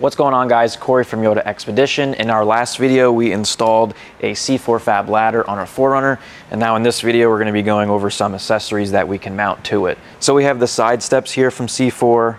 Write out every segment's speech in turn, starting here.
What's going on guys? Corey from Yota Xpedition. In our last video, we installed a C4 Fab ladder on our 4Runner. And now in this video, we're gonna be going over some accessories that we can mount to it. So we have the side steps here from C4,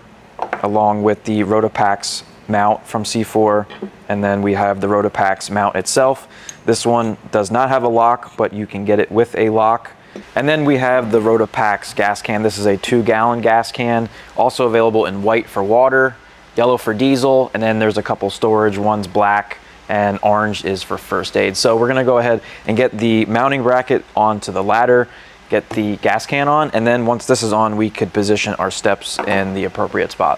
along with the Rotopax mount from C4. And then we have the Rotopax mount itself. This one does not have a lock, but you can get it with a lock. And then we have the Rotopax gas can. This is a two gallon gas can, also available in white for water, yellow for diesel, and then there's a couple storage. One's black and orange is for first aid. So we're gonna go ahead and get the mounting bracket onto the ladder, get the gas can on, and then once this is on, we could position our steps in the appropriate spot.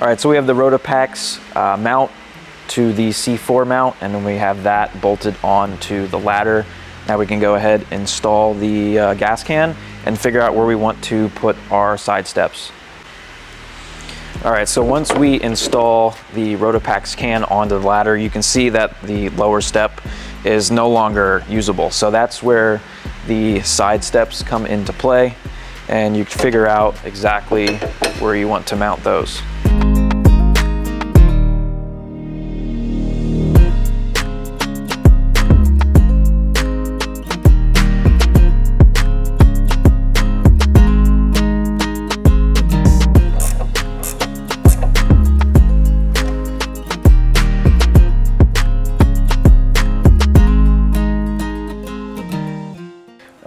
All right, so we have the Rotopax uh, mount to the C4 mount, and then we have that bolted onto the ladder. Now we can go ahead, and install the uh, gas can, and figure out where we want to put our side steps. All right, so once we install the Rotopax can onto the ladder, you can see that the lower step is no longer usable. So that's where the side steps come into play, and you figure out exactly where you want to mount those.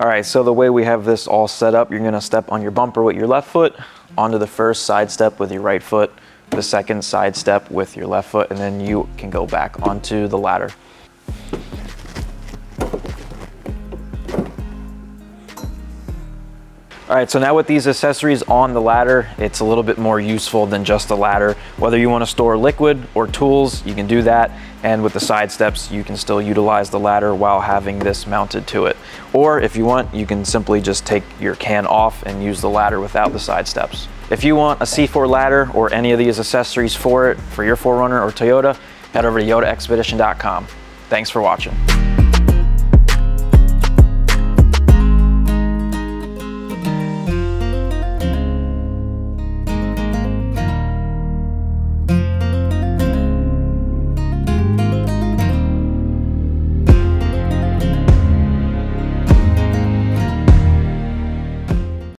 All right, so the way we have this all set up, you're gonna step on your bumper with your left foot, onto the first side step with your right foot, the second side step with your left foot, and then you can go back onto the ladder. All right, so now with these accessories on the ladder, it's a little bit more useful than just a ladder. Whether you wanna store liquid or tools, you can do that. And with the side steps, you can still utilize the ladder while having this mounted to it. Or if you want, you can simply just take your can off and use the ladder without the side steps. If you want a C4 ladder or any of these accessories for it, for your 4Runner or Toyota, head over to yotaxpedition.com. Thanks for watching.